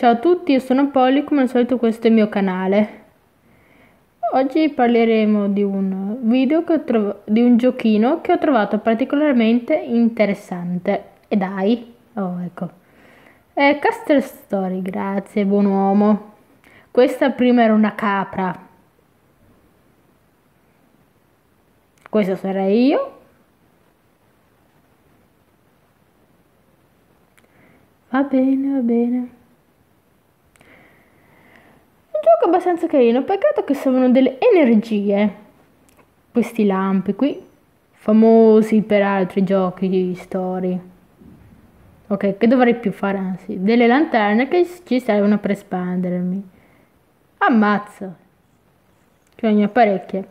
Ciao a tutti, io sono Polly, come al solito questo è il mio canale. Oggi parleremo di un video che ho trovato, di un giochino che ho trovato particolarmente interessante. E dai, oh ecco. È Castle Story, grazie, buon uomo. Questa prima era una capra. Questa sarei io. Va bene, va bene. Un gioco abbastanza carino, peccato che servono delle energie. Questi lampi qui, famosi per altri giochi di story. Ok, che dovrei più fare? Anzi, delle lanterne che ci servono per espandermi. Ammazza! Che ogni apparecchio.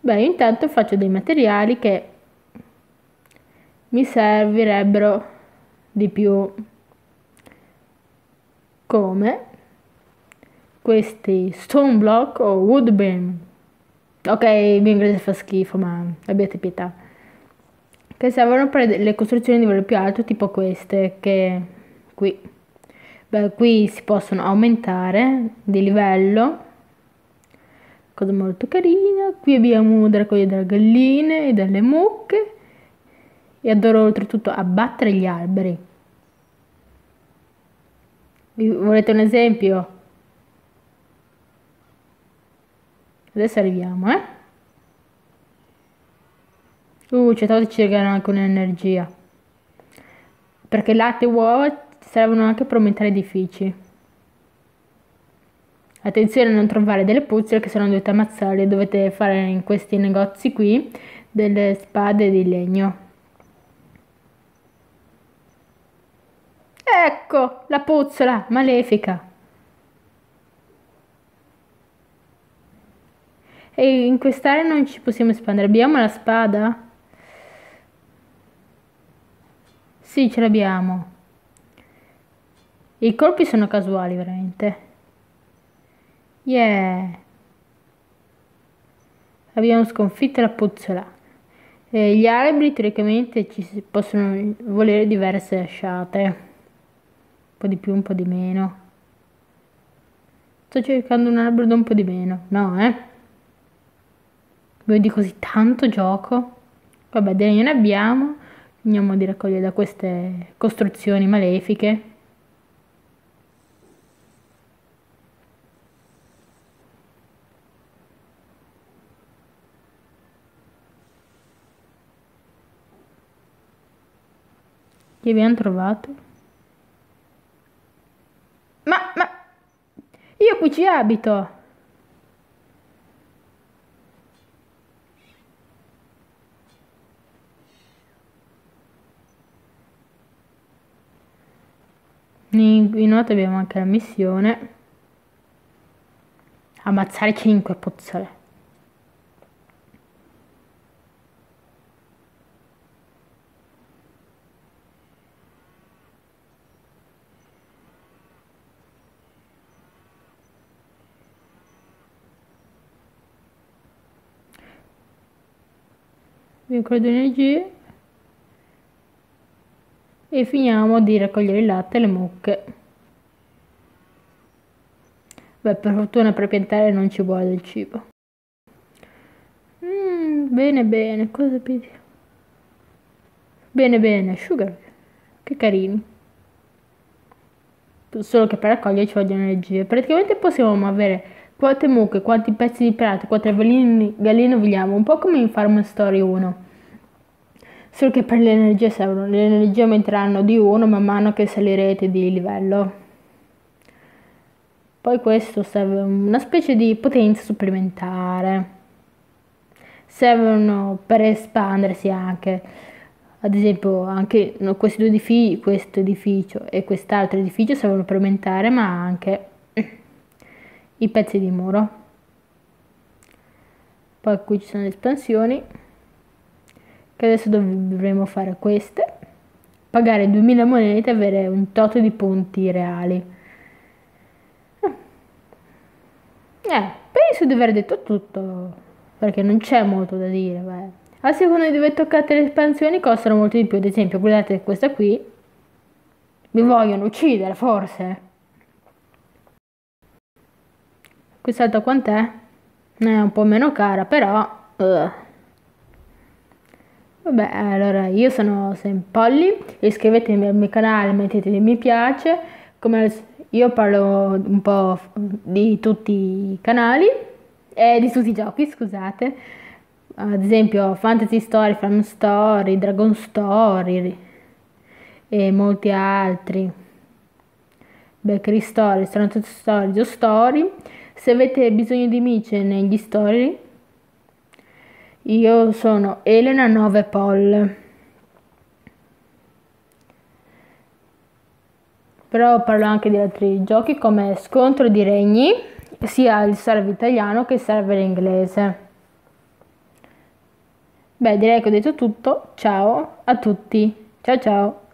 Beh, intanto faccio dei materiali che mi servirebbero di più come questi stone block o wood beam. Ok, il mio inglese fa schifo, ma abbiate pietà. Che servono per le costruzioni di livello più alto, tipo queste, che qui. Beh, qui si possono aumentare di livello. Cosa molto carina. Qui abbiamo delle coglie delle galline e delle mucche. E adoro oltretutto abbattere gli alberi. Volete un esempio? Adesso arriviamo, eh? Uh, certamente ci regalano anche un'energia. Perché latte e uova servono anche per aumentare edifici. Attenzione a non trovare delle puzzle che se no dovete ammazzarle. Dovete fare in questi negozi qui delle spade di legno. Ecco, la puzzola malefica. E in quest'area non ci possiamo espandere. Abbiamo la spada? Sì, ce l'abbiamo. I colpi sono casuali, veramente. Yeah. Abbiamo sconfitto la puzzola. E gli alberi teoricamente ci possono volere diverse asciate un po' di più, un po' di meno. Sto cercando un albero da un po' di meno, no, eh? Vedi così tanto gioco? Vabbè, dai, ne abbiamo. Finiamo di raccogliere da queste costruzioni malefiche. Che abbiamo trovato? Io qui ci abito. Inoltre abbiamo anche la missione ammazzare 5 pozzole. vincolo di energie e finiamo di raccogliere il latte e le mucche. Beh per fortuna per piantare non ci vuole del cibo. Mm, bene bene cosa pidi bene bene sugar che carini. Solo che per raccogliere ci vogliono energie. Praticamente possiamo avere quante mucche, quanti pezzi di prato, quante galline vogliamo, un po' come in Farm Story 1. Solo che per le energie servono, le aumenteranno di 1 man mano che salirete di livello. Poi questo serve una specie di potenza supplementare. Servono per espandersi anche. Ad esempio anche questi due edifici, questo edificio e quest'altro edificio servono per aumentare ma anche i pezzi di muro. Poi qui ci sono le espansioni che adesso dovremo fare queste, pagare 2000 monete e avere un tot di punti reali. Eh, eh, penso di aver detto tutto, perché non c'è molto da dire. Beh. A seconda di dove toccate le espansioni costano molto di più, ad esempio guardate questa qui, mi vogliono uccidere forse. Quest'altra quant'è? È un po' meno cara, però... Uh. Vabbè, allora io sono Sempolli, iscrivetevi al mio canale, mettete mi piace, come io parlo un po' di tutti i canali, e di tutti i giochi, scusate, ad esempio Fantasy Story, Fan Story, Dragon Story e molti altri. Bakery Story, tutte storie, Geo Story. Se avete bisogno di Mice negli story, io sono Elena 9 Poll. Però parlo anche di altri giochi come Scontro di Regni, sia il server italiano che il server inglese. Beh, direi che ho detto tutto. Ciao a tutti. Ciao ciao.